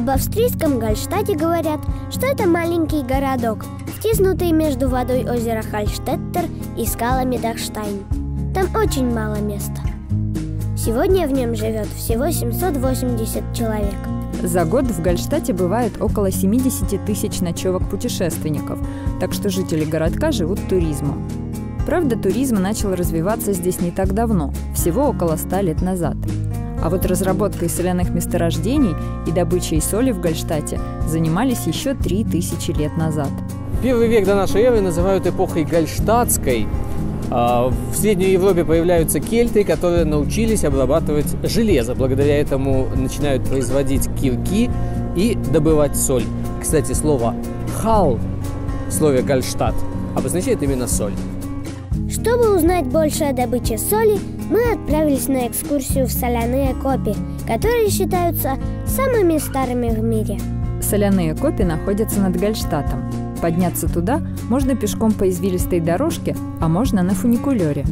Об австрийском Гальштате говорят, что это маленький городок, втиснутый между водой озера Хальштеттер и скалами Дахштайн. Там очень мало места. Сегодня в нем живет всего 780 человек. За год в Гальштате бывает около 70 тысяч ночевок путешественников, так что жители городка живут туризмом. Правда, туризм начал развиваться здесь не так давно, всего около 100 лет назад. А вот разработкой соляных месторождений и добычей соли в Гальштате занимались еще 3000 лет назад. Первый век до нашей эры называют эпохой Гальштатской. А, в Средней Европе появляются кельты, которые научились обрабатывать железо. Благодаря этому начинают производить кирки и добывать соль. Кстати, слово «хал» в слове «гальштадт» обозначает именно соль. Чтобы узнать больше о добыче соли, мы отправились на экскурсию в соляные копи, которые считаются самыми старыми в мире. Соляные копи находятся над Гальштатом. Подняться туда можно пешком по извилистой дорожке, а можно на фуникулере.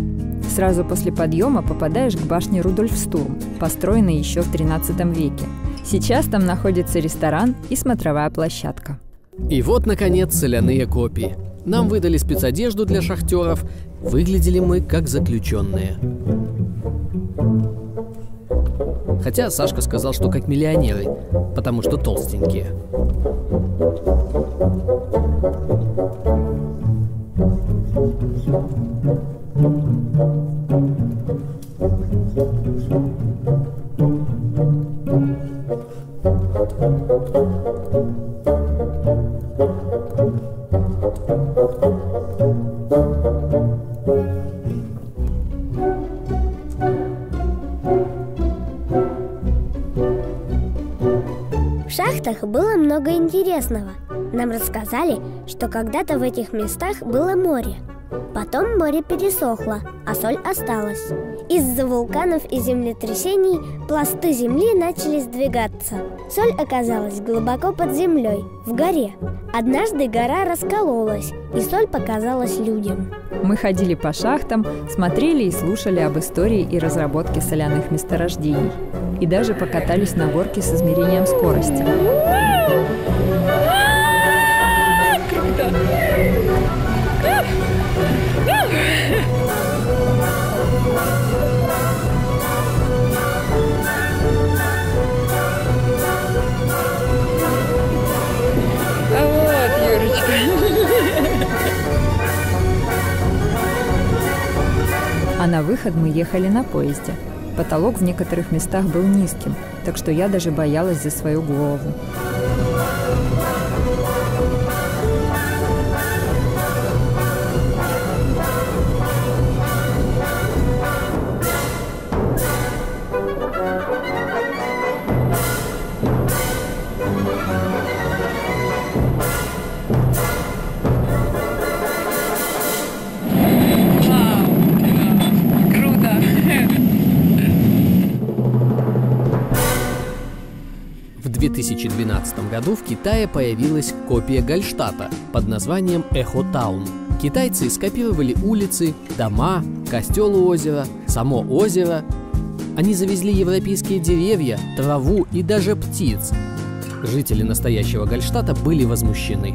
Сразу после подъема попадаешь к башне Рудольфстурм, построенной еще в 13 веке. Сейчас там находится ресторан и смотровая площадка. И вот, наконец, соляные копии. Нам выдали спецодежду для шахтеров. Выглядели мы как заключенные. Хотя Сашка сказал, что как миллионеры, потому что толстенькие. В шахтах было много интересного. Нам рассказали, что когда-то в этих местах было море. Потом море пересохло, а соль осталась. Из-за вулканов и землетрясений пласты земли начали сдвигаться. Соль оказалась глубоко под землей, в горе. Однажды гора раскололась, и соль показалась людям. Мы ходили по шахтам, смотрели и слушали об истории и разработке соляных месторождений. И даже покатались на горке с измерением скорости. А на выход мы ехали на поезде. Потолок в некоторых местах был низким, так что я даже боялась за свою голову. 2012 году в Китае появилась копия Гальштата под названием Эхо Таун. Китайцы скопировали улицы, дома, костел у озера, само озеро. Они завезли европейские деревья, траву и даже птиц. Жители настоящего Гальштата были возмущены.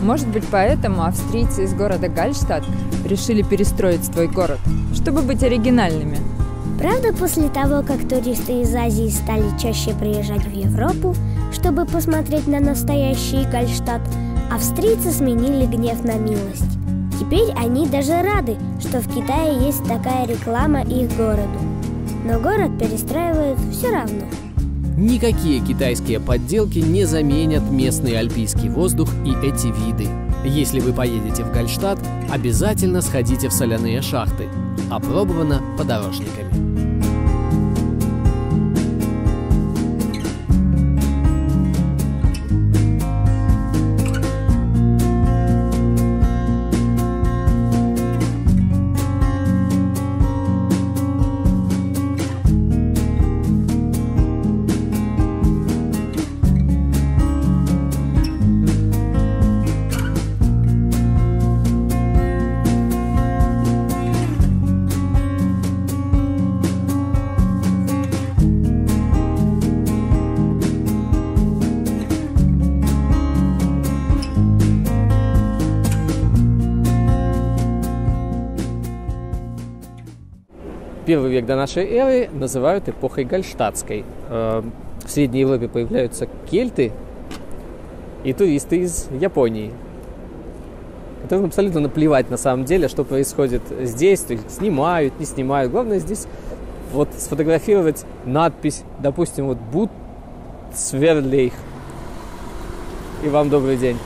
Может быть, поэтому австрийцы из города Гальштадт решили перестроить свой город, чтобы быть оригинальными. Правда, после того, как туристы из Азии стали чаще приезжать в Европу, чтобы посмотреть на настоящий Гальштадт, австрийцы сменили гнев на милость. Теперь они даже рады, что в Китае есть такая реклама их городу. Но город перестраивают все равно. Никакие китайские подделки не заменят местный альпийский воздух и эти виды. Если вы поедете в Гальштадт, обязательно сходите в соляные шахты. Опробовано подорожниками. Первый век до нашей эры называют эпохой Гальштадтской. Э, в Средней Европе появляются кельты и туристы из Японии, которым абсолютно наплевать на самом деле, что происходит здесь, то есть снимают, не снимают. Главное здесь вот сфотографировать надпись, допустим, вот Бут Сверлейх. И вам добрый день.